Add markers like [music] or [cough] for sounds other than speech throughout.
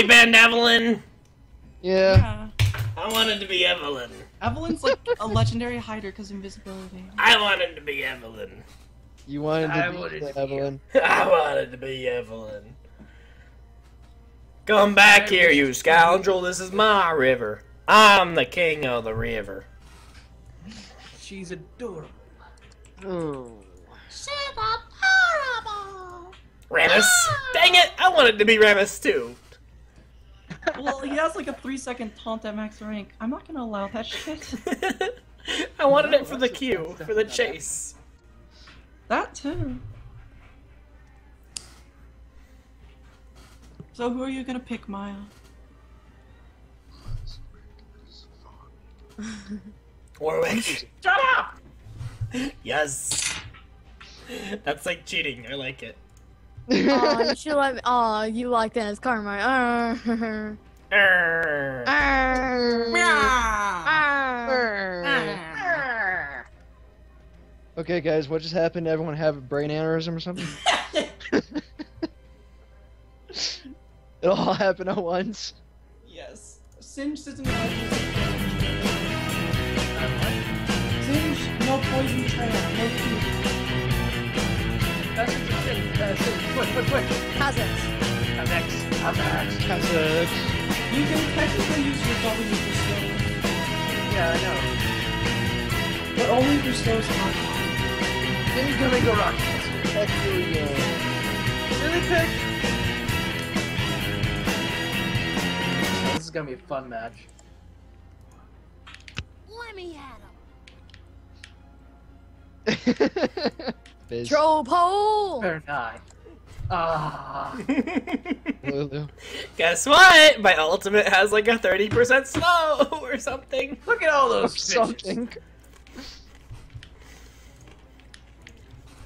We banned Evelynn. Yeah. Yeah. I wanted to be Evelynn. Evelynn's like a legendary hider because invisibility. I wanted to be Evelynn. You wanted I to be wanted to be Evelynn. [laughs] I wanted to be Evelynn. Come back here, you scoundrel. This is my river. I'm the king of the river. She's adorable. Hmm. Oh. She's adorable. Rammus. Ah! Dang it! I wanted to be Rammus too. Well, he has like a three second taunt at max rank. I'm not gonna allow that shit. [laughs] I wanted it for the queue, for the chase. That too. So who are you gonna pick, Maya? [laughs] Warwick. Shut up! Yes. That's like cheating. I like it. Aw, you should let me. Aw, you like that as karma. Arr. Arr. Arr. Arr. Okay, guys, what just happened? Everyone have a brain aneurysm or something? [laughs] it all happened at once. yes. Singed sits in the audience. Singed, no poison trail, no food. Kha'Zix. Next. Kha'Zix. You can technically use your W for slow, Yeah, I know. but only for slows not high. Incoming go rock. Heck yeah. Really pick? This is gonna be a fun match. Let me at him. [laughs] Biz. Troll pole. Better not. Ah. Lulu. Guess what? My ultimate has like a 30% slow [laughs] or something. Look at all those bitches. something.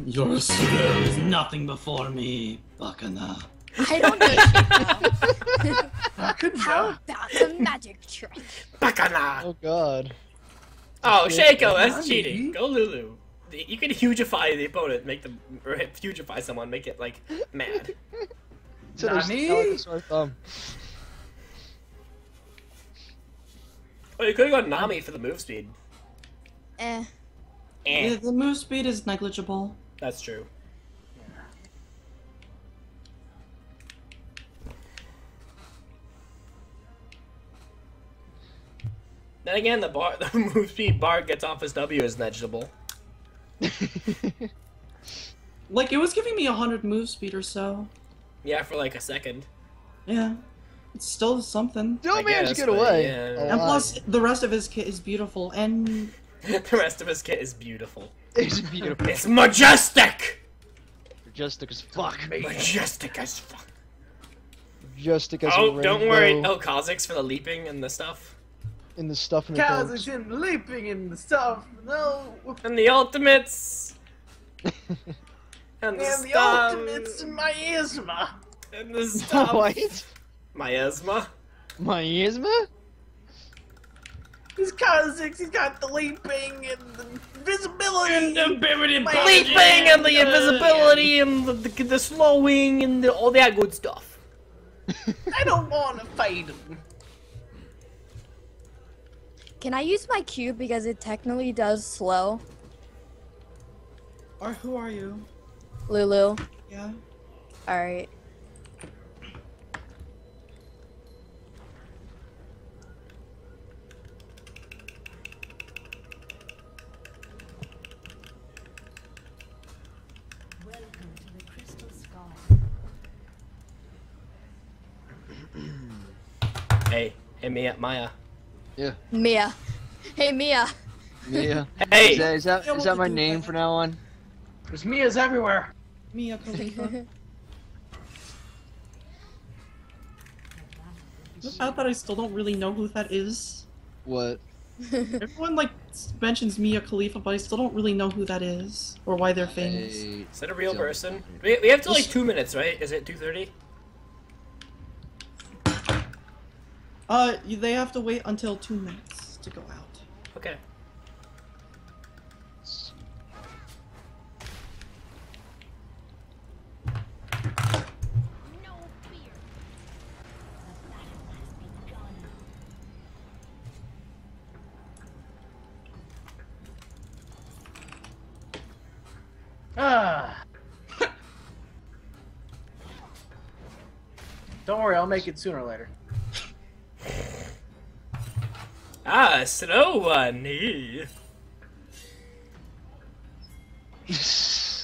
Your slow is nothing before me, Bakana. I don't know [laughs] How about some magic trick? Bacana. Oh god. Oh, Shaco, that's cheating. Go Lulu. You can hugify the opponent, make them, or hugify someone, make it like mad. [laughs] So there's Nani? not like thumb. Oh, you could have gone Nami for the move speed. Eh. Eh, Yeah, the move speed is negligible. that's true. Then again, the bar, [laughs] the move speed bar gets off his W is negligible. [laughs] Like, it was giving me 100 move speed or so. Yeah, for like a second. Yeah. It's still something. Don't I manage to get away. yeah. And plus, the rest of his kit is beautiful, and [laughs] the rest of his kit is beautiful. it's [laughs] beautiful. It's majestic! Majestic as fuck. Majestic as fuck. Majestic as oh, a Oh, don't worry. Oh, Kha'Zix for the leaping and the stuff. In the stuff in the Cows dogs. in leaping in the stuff. No. And the ultimates! [laughs] And the And the stuff! ultimates in miasma. And the [laughs] stuff! What? Miasma? Miasma? He's Kha'Zix, he's got the leaping and the visibility. My- Leaping and the Uh, invisibility and the, the, the slowing and the, all that good stuff. [laughs] I don't want to fight him. Can I use my cube because it technically does slow? or who are you? Lulu. Yeah. Alright. Welcome to the Crystal Scar. Hey, hey, Mia, Maya. Yeah. Mia. Hey, Mia. Mia. Hey! Is that, is that, Yeah, is what that my name for now on? There's Mia's everywhere. Mia Khalifa. the fact that I still don't really know who that is. What? Everyone like mentions Mia Khalifa, but I still don't really know who that is or why they're famous. Hey, Is that a real person? We, we have to like two minutes, right? Is it 2.30? Uh, they have to wait until two minutes to go out. Okay. Ah. [laughs] Don't worry, I'll make it sooner or later. Ah, slow one.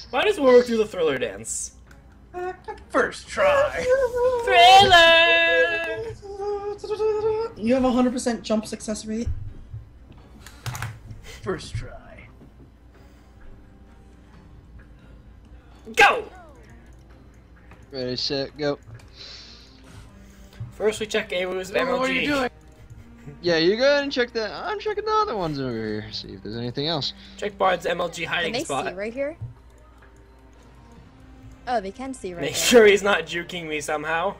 Why does Warwick do the thriller dance? [laughs] First try. Thriller! You have a 100% jump success rate. First try. Go! Ready, set, go. First we check Awu's Oh, what are you doing? [laughs] Yeah, you go ahead and check that. I'm checking the other ones over here. See if there's anything else. Check Bard's MLG hiding Can hiding they see spot. right here? Oh, they can see right Make there. sure he's not juking me somehow.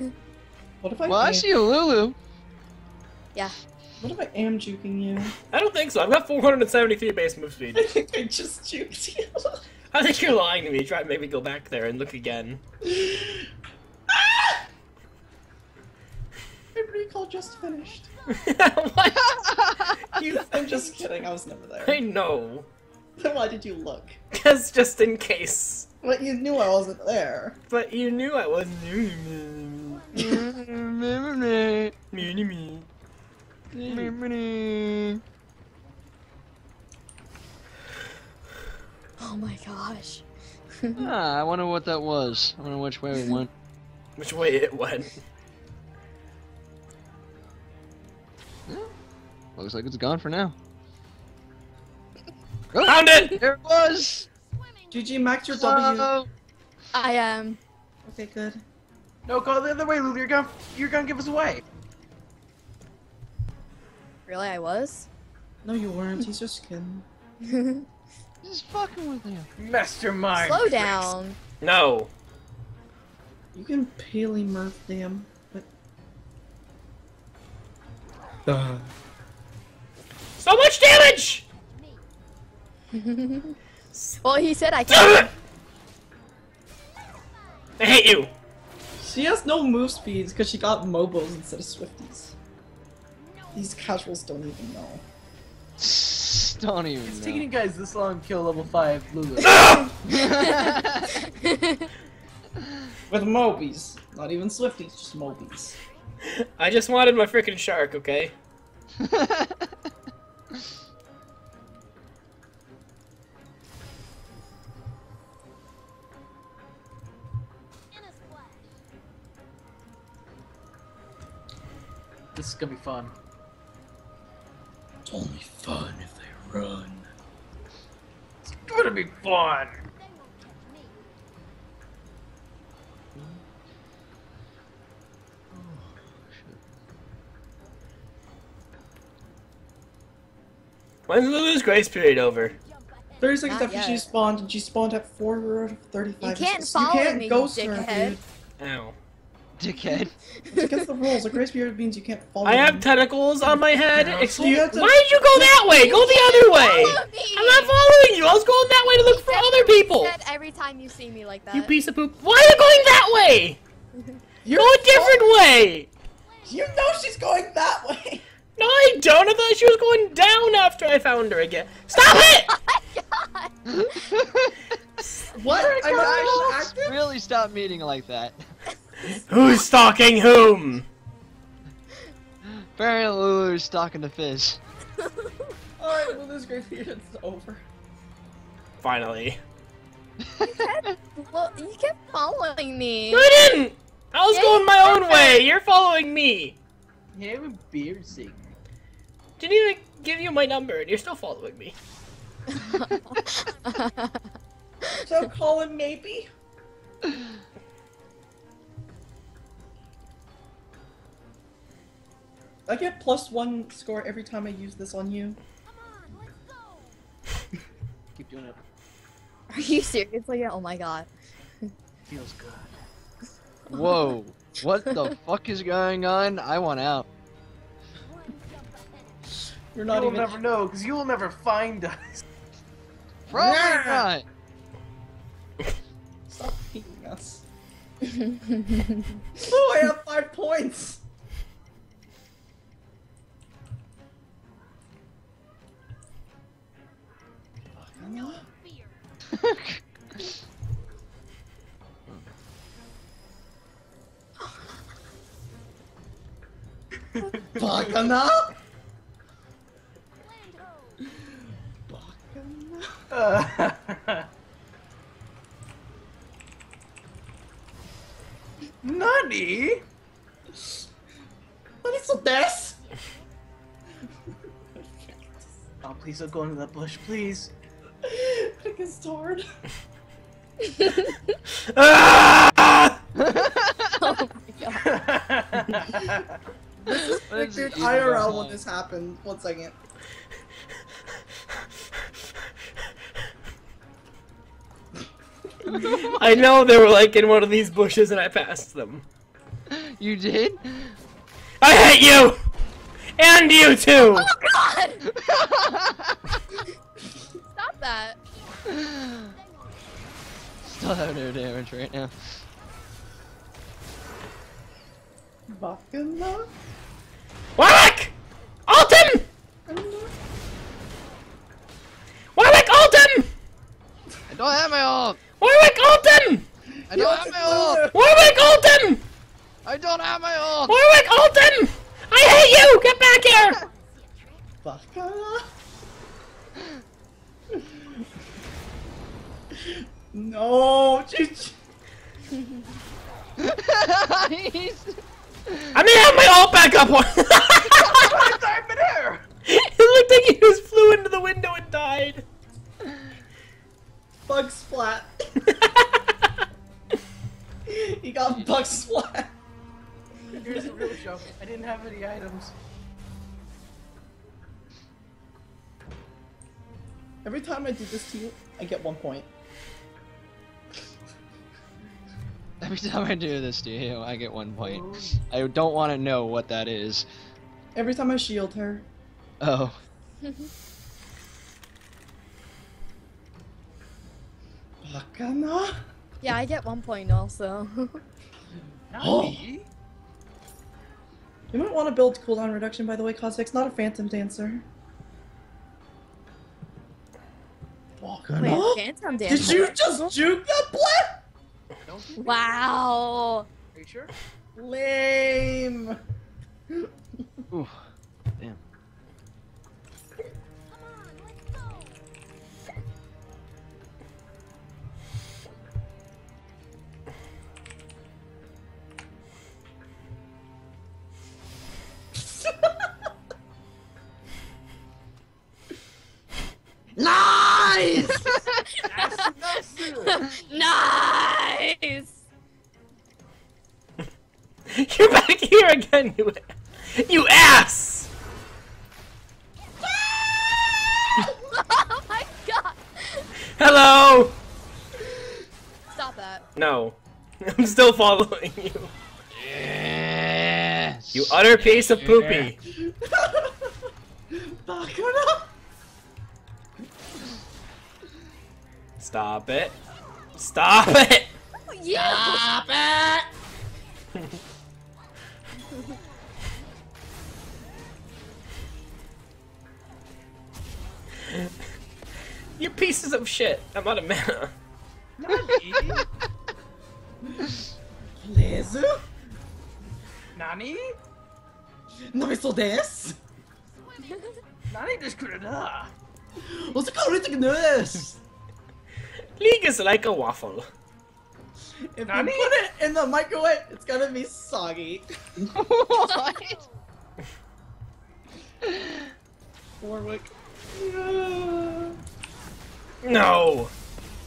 [laughs] What if I Well, I am, see a Lulu. Yeah. What if I am juking you? I don't think so. I've got 473 base move speed. [laughs] I think I just juked you. I think you're lying to me. Try to make me go back there and look again. My ah! Recall just finished. [laughs] what? [laughs] You, I'm just kidding. I was never there. I know. Then why did you look? Because just in case. Well, you knew I wasn't there. But you knew I wasn't. Mini Muni me. me. Oh my gosh. Ah, I wonder what that was. I wonder which way we went. [laughs] Which way it went. Looks like it's gone for now. [laughs] Oh, Found it! there it was. GG, max your W. Whoa. I am. Okay, good. No, go the other way, Lulu. You're gonna, you're gonna give us away. Really, I was? No, you weren't. He's just kidding. [laughs] Just fucking with you. Mastermind. Slow tricks. down. No. You can polymorph them, but uh, So much damage! [laughs] well, he said I can. it! I hate you. she has no move speeds because she got mobiles instead of swifties. These casuals don't even know. [laughs] Don't even It's know. taking you guys this long to kill level 5 Lulu. [laughs] With mobies, not even swifties, just mobies. I just wanted my freaking shark, okay? This is gonna be fun. It's only fun if they run. It's gonna be fun. When's Lulu's grace period over? 30 seconds Not after she spawned, and she spawned at 435. You can't so you can't me, ghost you her, dickhead. dude. Ow. Dickhead. It's against the rules. A grace period means you can't follow I have me. tentacles on my head. You Excuse have to- Why did you go that way? Go the other way. Me. I'm not following you. I was going that way to look for other people. Said every time you see me like that. You piece of poop. Why are you going that way? [laughs] You're Go a different way. You know she's going that way! No, I don't. I thought she was going down after I found her again. Stop it! [laughs] Oh what? I'm not Guys, really stop meeting like that. Who's stalking whom? Apparently Lulu's stalking the Fizz. [laughs] Alright, well, this grace period is over. Finally. well, you kept following me. I didn't. I was Yeah, going my own okay. way. You're following me. You have a beard secret. Didn't even give you my number, and you're still following me. [laughs] [laughs] So call him maybe? I get plus one score every time I use this on you. [laughs] Keep doing it. Are you seriously? Oh my god. Feels good. Whoa. [laughs] What the fuck is going on? I want out. You're not You'll even. never know, because you will never find us. Probably Yeah. not. Stop peeking us. [laughs] Oh, I have five points! No fear. Fuck him up! Fuck him up! Nani? What is this? oh, please don't go into the bush, please. Pick is hard. [laughs] [laughs] Ah! Oh my god. Dude, IRL when this happened. One second. [laughs] I know they were like in one of these bushes and I passed them. You did? I hate you! And you too! Oh god! Stop that. Still have no damage right now. Bakana? Warwick! Alton! Warwick Alton! I don't have my ult! Warwick Alton! I don't have my ult! Warwick Alton! I don't have my ult! Warwick Alton! I hate you! Get back here! Bakana? No, Chichi. He's... [laughs] I may have my ult back up one. I'm in air! it looked like he just flew into the window and died. Bug splat. [laughs] he got bug splat. Here's the real joke. I didn't have any items. Every time I do this to you, I get one point. Every time I do this to you, I get one point. Oh. I don't want to know what that is. Every time I shield her. Oh. [laughs] Bakana? Yeah, I get one point also. [laughs] Nani? You might want to build cooldown reduction, by the way, Cosmic's not a phantom dancer. Wait, Bakana? [gasps] Phantom Did you just juke that play? Don't? Wow. Are you sure? Lame. [laughs] Ooh. Damn. nice! [laughs] nice. [laughs] You're back here again, you, you ass! [laughs] oh my god. Hello! Stop that. No. [laughs] I'm still following you. Yes. You utter piece of poopy. Bakana? Stop it. Stop it! pieces of shit. I'm out of mana. Nani? Lezu? Nani? 何そです？ Nani just couldn't uh. 我是考虑这个です。 League is like a waffle. If Nani? you put it in the microwave, it's gonna be soggy. what? [laughs] Warwick. Yeah. No!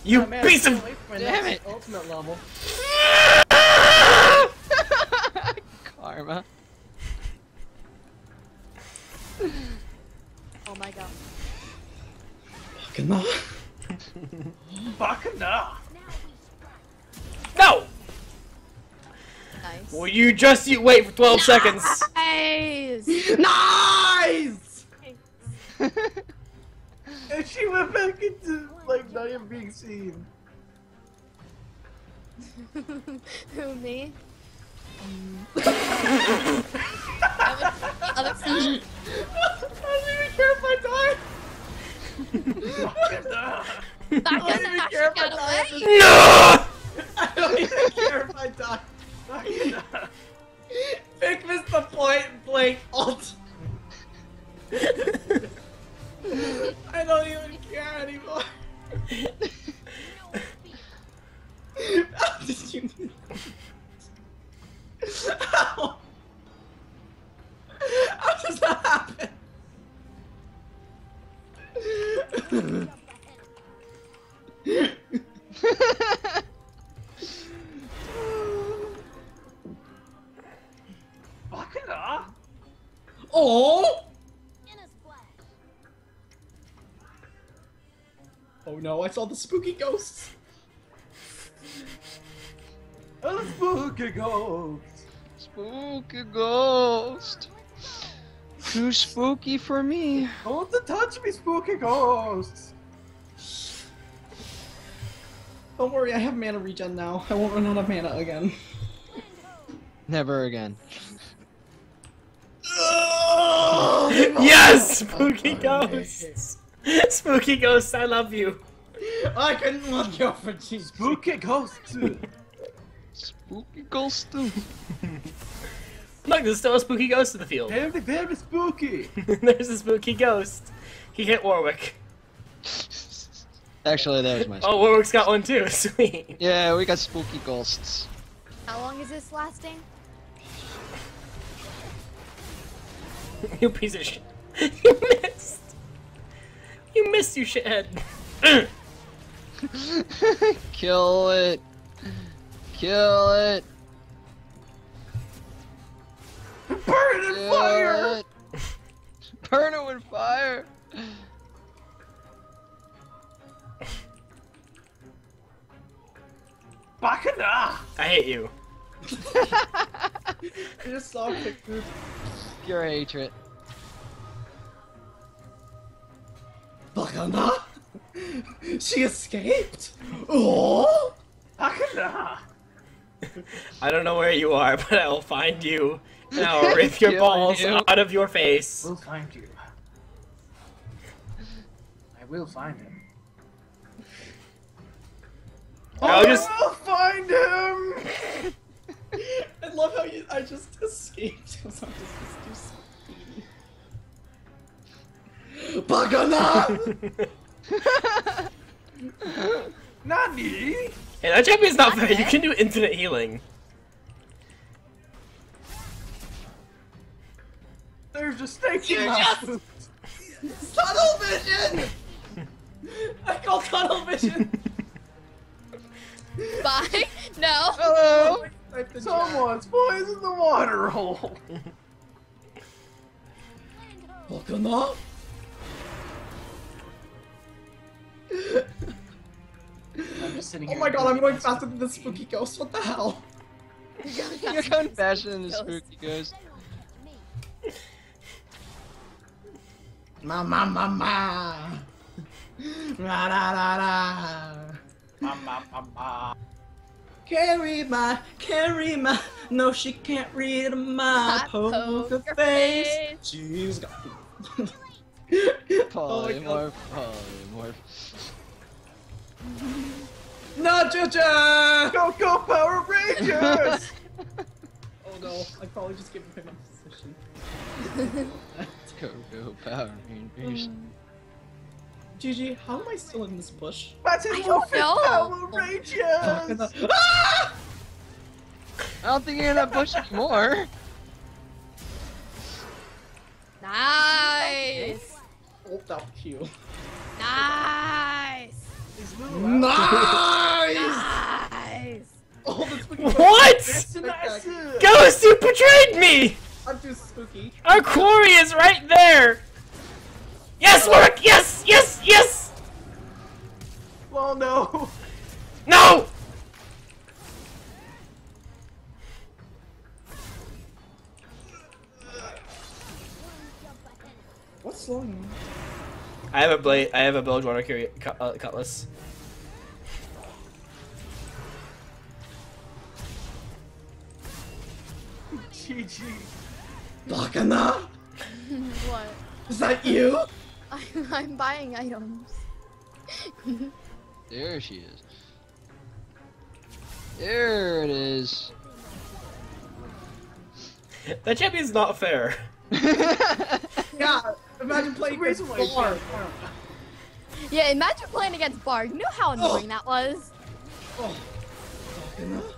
You Oh, man, piece of. can't wait for my Damn it. Ultimate level. [laughs] Karma. Oh my god. Bakana. [laughs] Bakana. No! Nice. Will you just you wait for 12 seconds? Nice. [laughs] Nice! And she went back into like not even being seen. [laughs] Who me? [laughs] Other side. [laughs] I don't even care if I die. Bakana. I don't even care if I got die. away. No! I don't even care if I die. Bakana. Vic missed the point I don't even care anymore. How did you do that? How? How does that No, I saw the spooky ghosts. A spooky ghost. Spooky ghost. Too spooky for me. Don't touch me, spooky ghosts. Don't worry, I have mana regen now. I won't run out of mana again. Never again. [laughs] Yes, spooky ghosts. Spooky ghosts, I love you. [laughs] I couldn't look you for Jesus. Spooky ghosts. Spooky ghost too. [laughs] Look, there's still a spooky ghost in the field. very, very spooky. [laughs] there's a spooky ghost. He hit Warwick. Actually, that was my. Oh, Warwick's got one too. Sweet. Yeah, we got spooky ghosts. How long is this lasting? you piece of shit. You missed. You missed, you shithead. [clears throat] [laughs] Kill it. Kill it. Burn it in Kill fire. it. [laughs] Burn it with fire. Bakana. I hate you. I [laughs] just saw a. Pure hatred. Bakana? [laughs] She escaped? Oh! Bakana. I don't know where you are, but I'll find you. And I'll [laughs] rip your balls you. out of your face. We'll find you. I will find him. I'll I just- will find him. [laughs] I love how you. I just escaped because I'm just, just too speedy. [laughs] Bakana! Nani? Hey, that champion's not fair. You can do infinite healing. There's a snake in You my just- Tunnel vision! [laughs] I call tunnel vision! [laughs] Bye. No. Hello. Type. Someone's poisoned the water hole. Bakana? I'm just sitting Oh my god, I'm going faster than the spooky ghost. What the hell? [laughs] You're going faster than the spooky ghost. Ma ma ma ma. Ra ra ra ra. Ma, ma, ma, ma. Carry my, carry my. No, she can't read my poker poker face. face. She's got. [laughs] oh my god. Polymorph, polymorph. Not Jaja! Go, go, Power Rangers! [laughs] Oh no, I probably just gave him my position. [laughs] Go, go, Power Rangers. GG, how am I still in this bush? That's I his don't know. Power Rangers! [laughs] Ah! I don't think you're in that bush anymore. Nice. Oh, that Q. Nice. Nice! Nice. Oh, the spooky What? That's. Ghost, you betrayed me! I'm too spooky. Our quarry is right there! Yes, work! Yes, yes, yes! Well, no. No! What's slowing me? I have a blade. I have a Bilgewater carry cut, uh, cutlass. GG. Bakana? [laughs] what? Is that you? I'm, I'm buying items. There she is. There it is. That champion's not fair. [laughs] Yeah, imagine playing The reason with why you Thor. can't- Yeah, imagine playing against Bard. You know how annoying that was? Oh.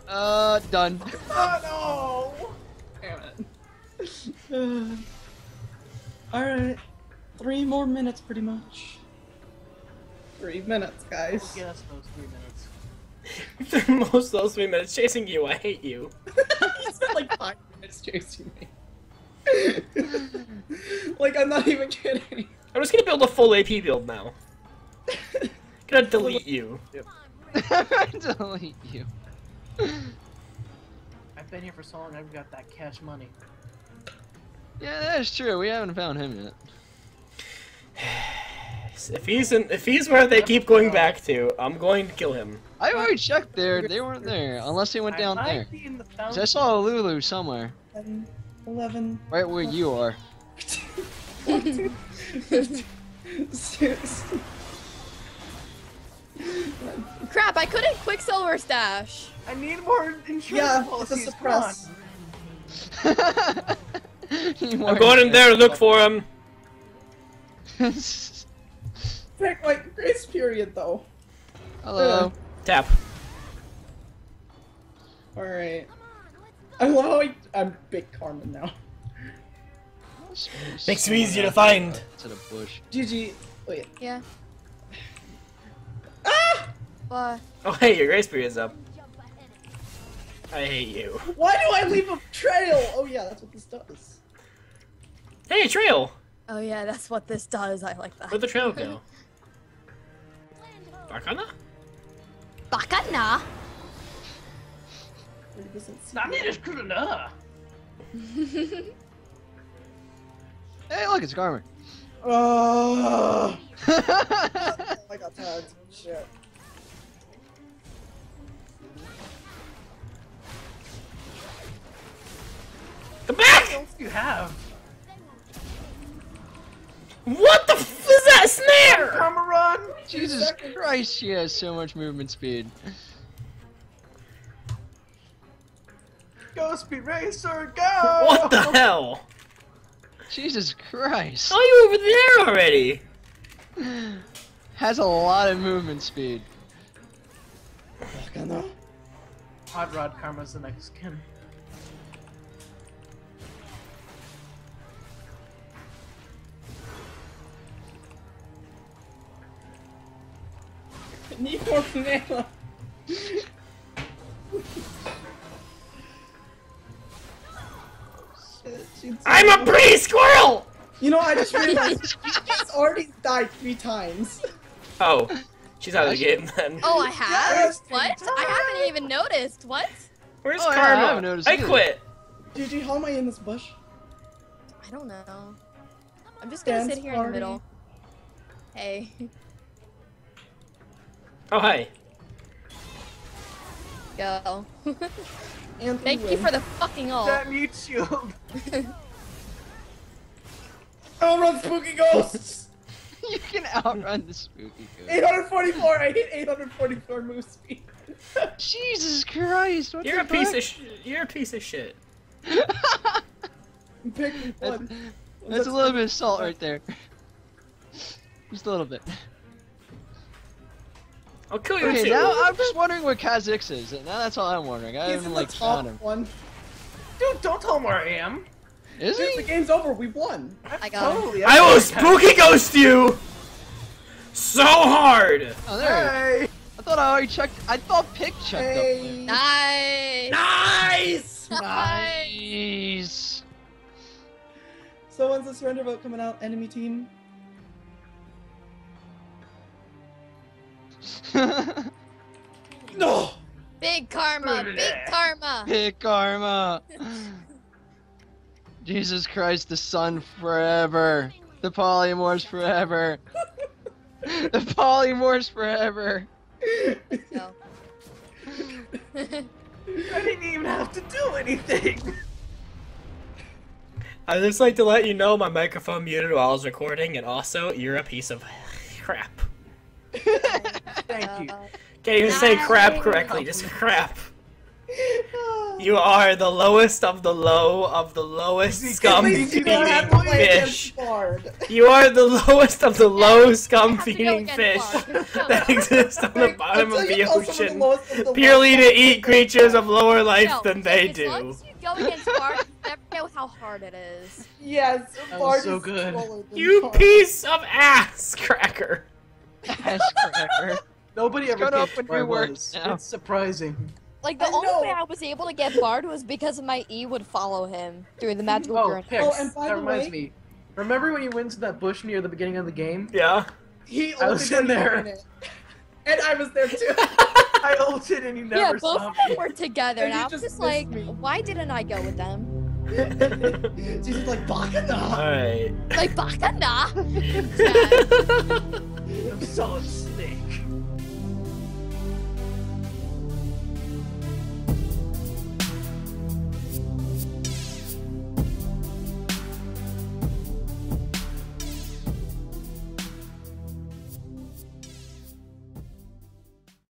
Uh, done. [laughs] Oh no! Damn it. [sighs] Alright. Three more minutes, pretty much. Three minutes, guys. Get us those three minutes. [laughs] Most of those three minutes chasing you, I hate you. [laughs] he spent like five minutes chasing me. [laughs] like, I'm not even kidding. I'm just gonna build a full AP build now. [laughs] gonna delete you. I [laughs] delete you. I've been here for so long, I've got that cash money. Yeah, that's true. We haven't found him yet. [sighs] If he's in, if he's where they keep going back to, I'm going to kill him. I already checked there. They weren't there. Unless they went down there. be in the 'Cause I saw a Lulu somewhere. 10, 11, Right where you are. 14, 15, 6. Crap, I couldn't Quicksilver Sash. I need more insurance Yeah, it's policies. suppress. [laughs] You I'm going in there to look for him. [laughs] Take like, grace period, though. Hello. Tap. Alright. I love how I, I'm big Carmen now. Makes me easier to find. To the bush. GG. Wait. Yeah. Ah! What? Oh hey, your grace period's up. I hate you. Why do I leave a trail? Oh yeah, that's what this does. Hey, trail. Oh yeah, that's what this does. I like that. Where'd the trail go? [laughs] Bakana? Bakana. It doesn't see Not me. just good enough. [laughs] Hey, look, it's Garmer. Oh, [laughs] I got tagged. Shit. Come back! What you have? What the f is that snare? Karma run! Jesus Christ, she has so much movement speed. Go speed racer, go! What the [laughs] hell? Jesus Christ. How are you over there already? Has a lot of movement speed. Fucking no. Hot Rod Karma's the next skin. Need more [laughs] You know, I just realized she's already died three times. Oh, she's out of the game then. Oh, I have. Yes, what? I haven't even noticed. What? Where's Oh, yeah, I Karma? haven't noticed I either. quit. GG, how am I in this bush? I don't know. I'm just gonna Dance sit here in the middle. Hey. Oh hi. Go. [laughs] Anthony Thank you for the fucking ult. That mute shield! [laughs] I'll run spooky ghosts! [laughs] you can outrun the spooky ghost. 844! I hit 844 move speed. [laughs] Jesus Christ, what You're a the piece of sh you're a piece of shit. Pick That's, one. that's a little bit of salt right there. Just a little bit. I'll kill you Okay, too. now I'm just wondering where Kha'Zix is. Now that's all I'm wondering. I He's haven't in like the top found him. one. Dude, don't tell him where I am! Is Dude, the game's over. We won. I got him. totally I will spooky ghost you so hard. Oh, there. Hey! I thought I already checked. I thought Pick checked Hey. Nice. Nice. Nice. Nice. So when's the surrender vote coming out? Enemy team? [laughs] No! Big karma. Big karma. Big [laughs] Karma. Jesus Christ, the sun forever. The polymorphs forever. [laughs] the polymorphs forever. Go. [laughs] I didn't even have to do anything! I'd just like to let you know my microphone muted while I was recording, and also you're a piece of crap. [laughs] Thank you. Uh, Can't even say crap correctly, just crap. You are the lowest of the low of the lowest At scum At least least you feeding don't have to play fish. You are the lowest of the low scum have to go feeding fish [laughs] that exists on the bottom of the you call someone ocean lowest of the purely to eat creatures of lower life No, than they as long do. as you go against Bard, you never know how hard it is. Yes, That Bard so is good. than You Bard. piece of ass cracker. Ass cracker. [laughs] Nobody ever got guessed off where words It's surprising. Like the I only know. way I was able to get Bard was because my E would follow him through the magical Oh, journey. Pix, Oh, and by that the reminds way- me. Remember when you went to that bush near the beginning of the game? Yeah. He I was in there. in it. And I was there too. [laughs] I ulted and you never yeah, both saw of them me. were together, And and I was just just like, me. why didn't I go with them? [laughs] She's just like, Bakana! Alright. Like, Bakana! [laughs] I'm solid snake.